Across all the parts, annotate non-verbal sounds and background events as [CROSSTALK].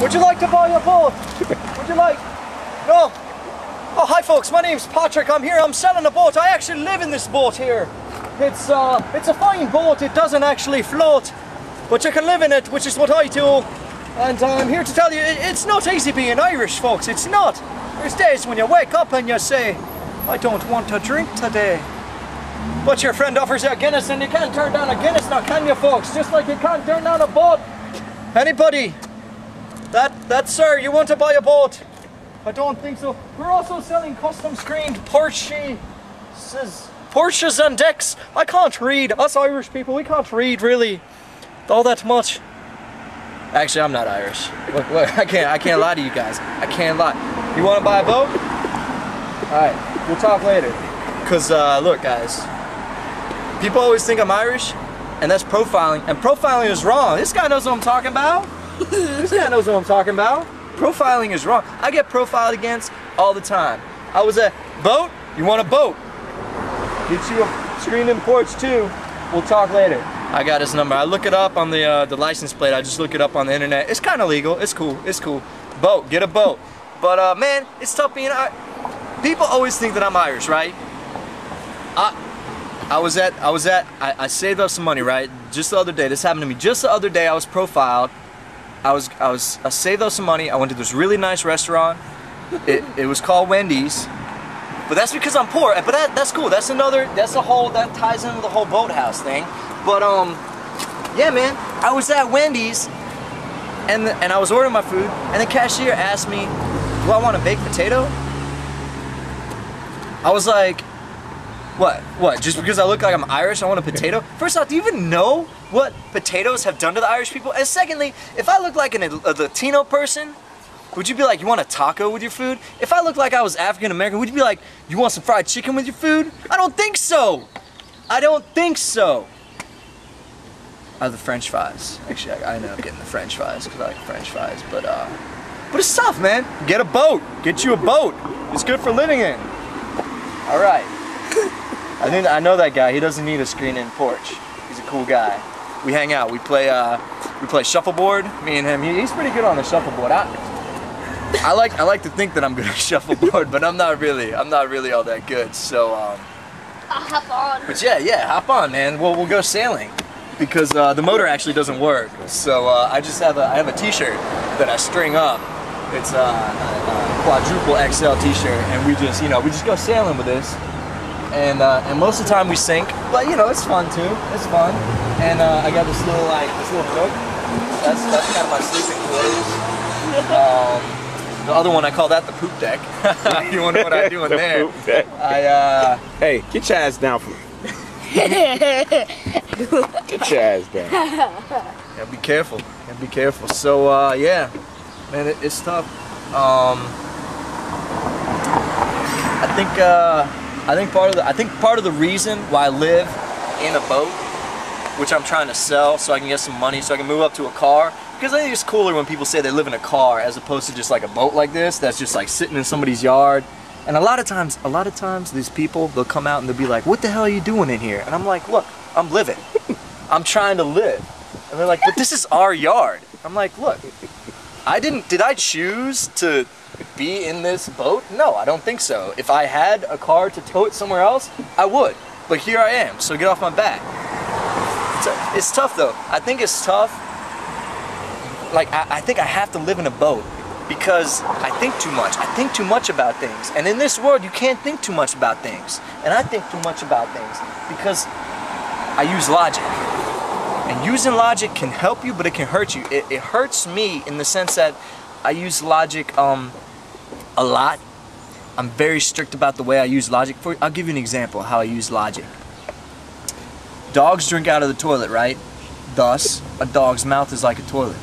Would you like to buy a boat? Would you like? No. Oh, hi folks, my name's Patrick. I'm here, I'm selling a boat. I actually live in this boat here. It's uh, it's a fine boat. It doesn't actually float, but you can live in it, which is what I do. And uh, I'm here to tell you, it- it's not easy being Irish, folks. It's not. There's days when you wake up and you say, I don't want to drink today. But your friend offers you a Guinness and you can't turn down a Guinness now, can you folks? Just like you can't turn down a boat. Anybody? That, that sir, you want to buy a boat? I don't think so. We're also selling custom screened porch, porches and decks. I can't read. Us Irish people, we can't read really all that much. Actually, I'm not Irish. Look, look, [LAUGHS] I can't, I can't lie to you guys. I can't lie. You want to buy a boat? All right, we'll talk later. Cause uh, look, guys, people always think I'm Irish, and that's profiling. And profiling is wrong. This guy knows what I'm talking about. This guy knows what I'm talking about. Profiling is wrong. I get profiled against all the time. I was at boat. You want a boat? Get you a screen and porch too. We'll talk later. I got his number. I look it up on the uh, the license plate. I just look it up on the internet. It's kind of legal. It's cool. It's cool. Boat. Get a boat. But uh, man, it's tough being. I- People always think that I'm Irish, right? I I was at I was at I, I saved up some money, right? Just the other day. This happened to me. Just the other day, I was profiled. I was I was I saved up some money. I went to this really nice restaurant. It it was called Wendy's. But that's because I'm poor. But that that's cool. That's another that's a whole that ties into the whole boathouse thing. But um yeah, man. I was at Wendy's and the, and I was ordering my food and the cashier asked me, "Do I want a baked potato?" I was like, what? What? Just because I look like I'm Irish, I want a potato? First off, do you even know what potatoes have done to the Irish people? And secondly, if I look like an, a Latino person, would you be like, you want a taco with your food? If I look like I was African American, would you be like, you want some fried chicken with your food? I don't think so. I don't think so. Have the French fries. Actually, I, I ended up getting the French fries because I like French fries. But uh, but it's tough, man. Get a boat. Get you a boat. It's good for living in. All right. I think I know that guy. He doesn't need a screen-in porch. He's a cool guy. We hang out. We play. Uh, we play shuffleboard. Me and him. He, he's pretty good on the shuffleboard. I, I like. I like to think that I'm good [LAUGHS] at shuffleboard, but I'm not really. I'm not really all that good. So. Um, I'll hop on. but yeah, yeah, hop on, man. We'll we'll go sailing because uh, the motor actually doesn't work. So uh, I just have a I have a T-shirt that I string up. It's uh, a, a quadruple XL T-shirt, and we just you know we just go sailing with this. And uh, and most of the time we sink, but you know it's fun too. It's fun. And uh, I got this little like this little hook. That's that's kind of my sleeping quarters. Um, the other one I call that the poop deck. [LAUGHS] you wonder what I do in [LAUGHS] The there? poop deck. I uh. Hey, get your ass down from. get your ass down. Yeah, be careful. Yeah, be careful. So uh, yeah, man, it, it's tough. Um, I think uh, I think part of the I think part of the reason why I live in a boat, which I'm trying to sell so I can get some money so I can move up to a car. Because I think it's cooler when people say they live in a car as opposed to just like a boat like this that's just like sitting in somebody's yard. And a lot of times, a lot of times, these people they'll come out and they'll be like, "What the hell are you doing in here?" And I'm like, "Look, I'm living. [LAUGHS] I'm trying to live." And they're like, but this is our yard. I'm like, look, I didn't, did I choose to be in this boat? No, I don't think so. If I had a car to tow it somewhere else, I would. But here I am, so get off my back. It's, it's tough though. I think it's tough. Like, I, I think I have to live in a boat because I think too much. I think too much about things. And in this world, you can't think too much about things. And I think too much about things because I use logic. And using logic can help you, but it can hurt you. It, it hurts me in the sense that I use logic um, a lot. I'm very strict about the way I use logic. For I'll give you an example how I use logic. Dogs drink out of the toilet, right? Thus, a dog's mouth is like a toilet.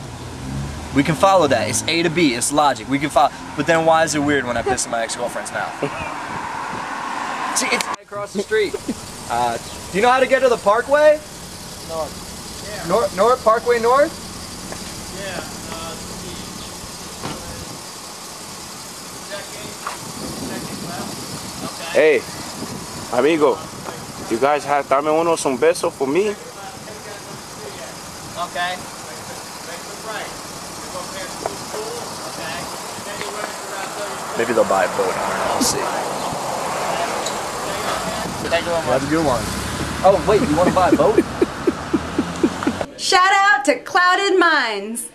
We can follow that. It's A to B. It's logic. We can follow. But then why is it weird when I piss in my ex-girlfriend's mouth? [LAUGHS] See, it's across the street. Uh, do you know how to get to the Parkway? North. North, North Parkway North. Yeah. Hey, amigo, you guys have dame unos un beso for me? Okay. Maybe they'll buy a boat. I don't know. I'll see. Have a good one. Oh wait, you want to buy a boat? [LAUGHS] Shout out to Clouded Mindz.